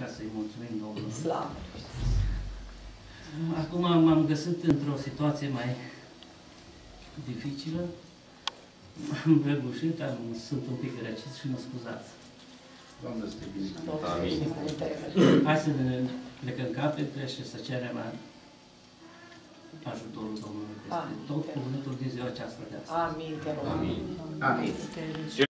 ca să-i mulțumim Domnului. Slavă! Acum m-am găsit într-o situație mai dificilă. M-am răgușit, am, sunt un pic răcit și mă scuzați. Doamne să te binecuvânt. Amin. Hai să ne plecăm capete și să cerem ajutorul Domnului peste Amin. tot cuvântul din ziua aceasta de astăzi. Amin, te rog. Amin. Amin.